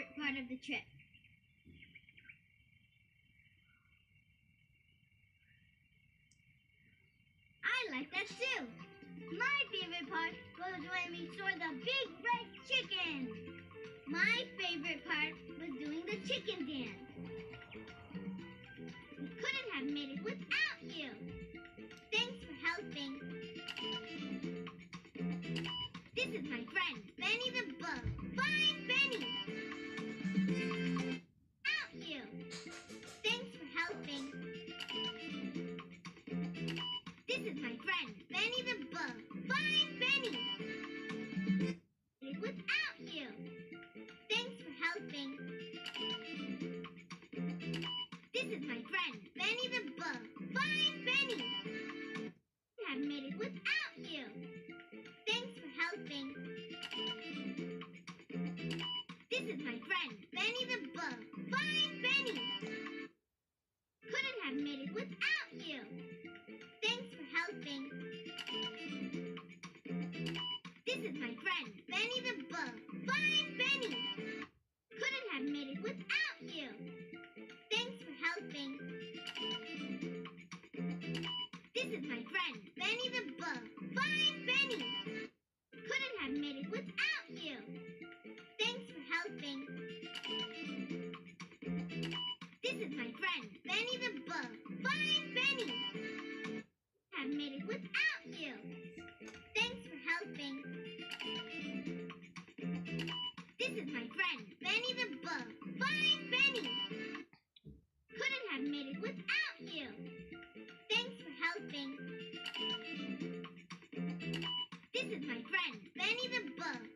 favorite part of the trip? I like that too. My favorite part was when helping. This is my friend, Benny the Bug. friend, Benny the Bug. Bye, Benny! Couldn't have made it without you. is my friend, Benny the Bug. Fine, Benny! Couldn't have made it without you. Thanks for helping. This is my friend, Benny the Bug.